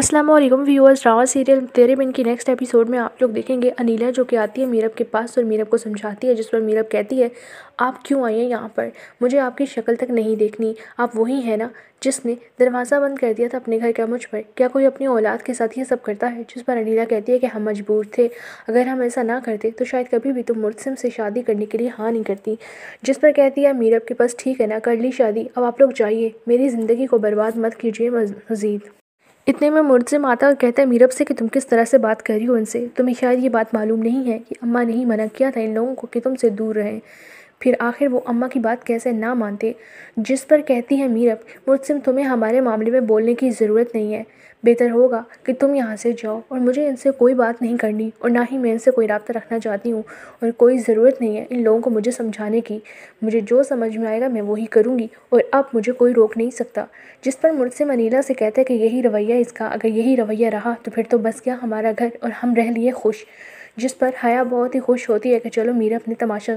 वालेकुम viewers drama serial तेरे बिन की नेक्स्ट एपिसोड में आप लोग देखेंगे अनीला जो कि आती है मीरब के पास और मीरब को समझाती है, जिस पर मीरब कहती है, आप क्यों आई हैं यहाँ पर? मुझे आपकी शक्ल तक नहीं देखनी। आप वही हैं ना जिसने दरवाज़ा बंद कर दिया था अपने घर का मुझ पर। क्या कोई अपनी औलाद के साथ ये सब करता है? जिस पर अनीला कहती है कि हम मजबूर थे। अगर हम ऐसा ना करते तो शायद कभी भी तुम तो मुर्सिम से शादी करने के लिए हाँ नहीं करती। जिस पर कहती है, मीरब के पास ठीक है ना, कर ली शादी। अब आप लोग जाइए। मेरी ज़िंदगी को बर्बाद मत कीजिए मज़ीद। इतने में मुर्जे माता और कहता है, मीरब से कि तुम किस तरह से बात कर रही हो इनसे तुम्हें शायद ये बात मालूम नहीं है कि अम्मा ने ही मना किया था इन लोगों को कि तुमसे दूर रहें। फिर आखिर वो अम्मा की बात कैसे ना मानते? जिस पर कहती है मीरब, मुझसे तुम्हें हमारे मामले में बोलने की ज़रूरत नहीं है। बेहतर होगा कि तुम यहाँ से जाओ और मुझे इनसे कोई बात नहीं करनी और ना ही मैं इनसे कोई रबता रखना चाहती हूँ और कोई ज़रूरत नहीं है इन लोगों को मुझे समझाने की। मुझे जो समझ में आएगा मैं वही करूँगी और अब मुझे कोई रोक नहीं सकता। जिस पर मुझसे मनीला से कहता है कि यही रवैया इसका, अगर यही रवैया रहा तो फिर तो बस गया हमारा घर और हम रह लिए खुश। जिस पर हया बहुत ही खुश होती है कि चलो मीरा अपने तमाशा